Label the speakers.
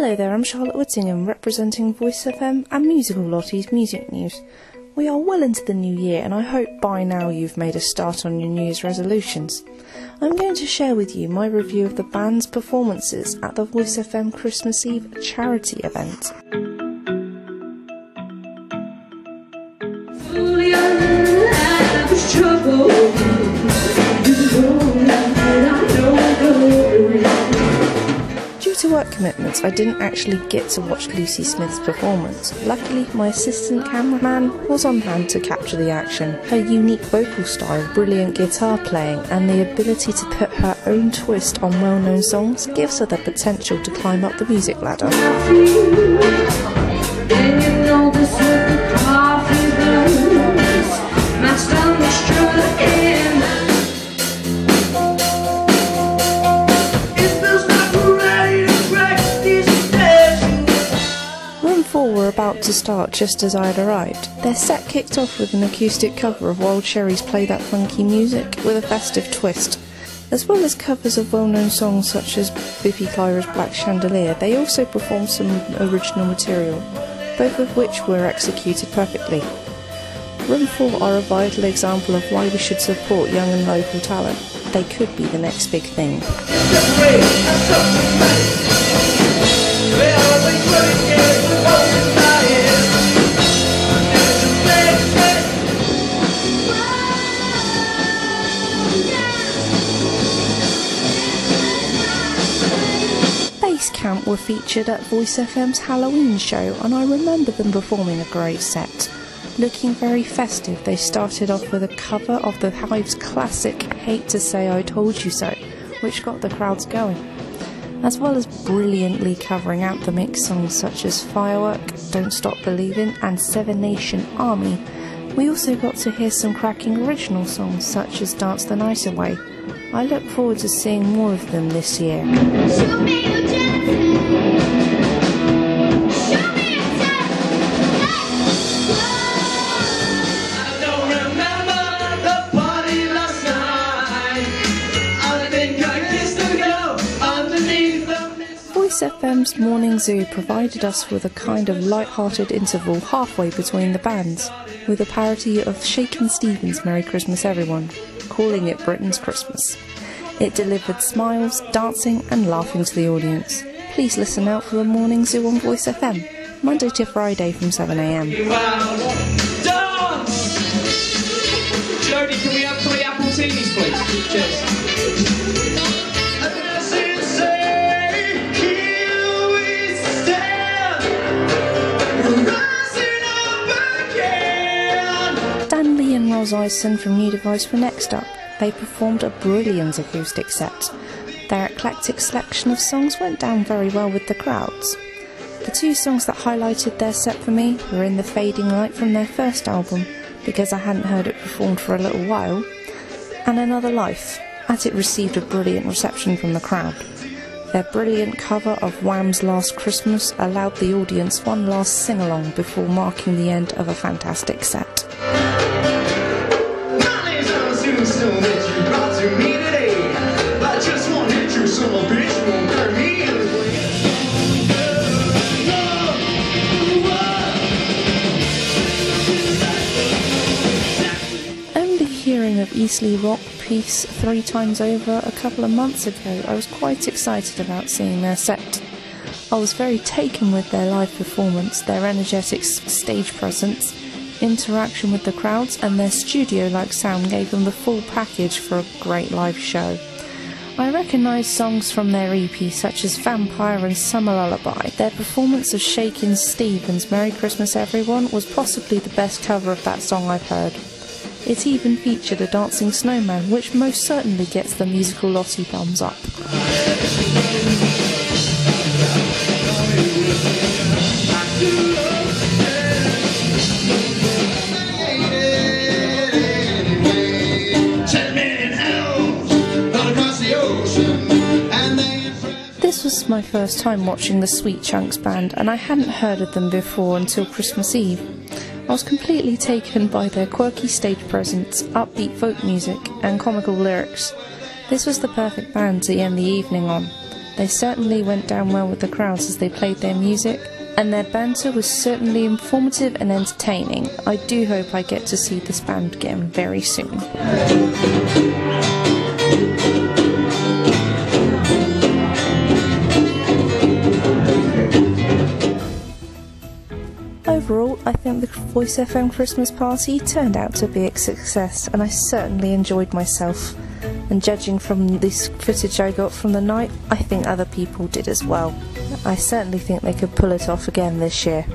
Speaker 1: Hello there, I'm Charlotte Whittingham, representing Voice FM and Musical Lottie's Music News. We are well into the new year, and I hope by now you've made a start on your New Year's resolutions. I'm going to share with you my review of the band's performances at the Voice FM Christmas Eve charity event. Work commitments, I didn't actually get to watch Lucy Smith's performance. Luckily, my assistant cameraman was on hand to capture the action. Her unique vocal style, brilliant guitar playing, and the ability to put her own twist on well known songs gives her the potential to climb up the music ladder. To start just as I had arrived. Their set kicked off with an acoustic cover of Wild Cherry's Play That Funky Music with a festive twist. As well as covers of well known songs such as Biffy Clyro's Black Chandelier, they also performed some original material, both of which were executed perfectly. Room 4 are a vital example of why we should support young and local talent. They could be the next big thing. Camp were featured at Voice FM's Halloween show, and I remember them performing a great set. Looking very festive, they started off with a cover of the Hives' classic Hate to Say I Told You So, which got the crowds going. As well as brilliantly covering out the mix songs such as Firework, Don't Stop Believing, and Seven Nation Army, we also got to hear some cracking original songs such as Dance the Night Away. I look forward to seeing more of them this year. Voice FM's Morning Zoo provided us with a kind of light-hearted interval halfway between the bands, with a parody of Shakin' Stevens' Merry Christmas Everyone, calling it Britain's Christmas. It delivered smiles, dancing and laughing to the audience. Please listen out for the Morning Zoo on Voice FM, Monday to Friday from 7am.
Speaker 2: Jody, can we have three appletinis, please? Cheers.
Speaker 1: And from New Device were next up. They performed a brilliant acoustic set. Their eclectic selection of songs went down very well with the crowds. The two songs that highlighted their set for me were In the Fading Light from their first album, because I hadn't heard it performed for a little while, and Another Life, as it received a brilliant reception from the crowd. Their brilliant cover of Wham's Last Christmas allowed the audience one last sing along before marking the end of a fantastic set. Only hearing of Eastleigh Rock Peace three times over a couple of months ago, I was quite excited about seeing their set. I was very taken with their live performance, their energetic stage presence, interaction with the crowds, and their studio like sound gave them the full package for a great live show. I recognised songs from their EP such as Vampire and Summer Lullaby. Their performance of Shakin' Stevens' Merry Christmas Everyone was possibly the best cover of that song I've heard. It even featured a dancing snowman, which most certainly gets the musical Lottie thumbs up. This was my first time watching the Sweetchunks band, and I hadn't heard of them before until Christmas Eve. I was completely taken by their quirky stage presence, upbeat folk music, and comical lyrics. This was the perfect band to end the evening on. They certainly went down well with the crowds as they played their music, and their banter was certainly informative and entertaining. I do hope I get to see this band again very soon. Overall, I think the Voice FM Christmas party turned out to be a success, and I certainly enjoyed myself. And judging from this footage I got from the night, I think other people did as well. I certainly think they could pull it off again this year.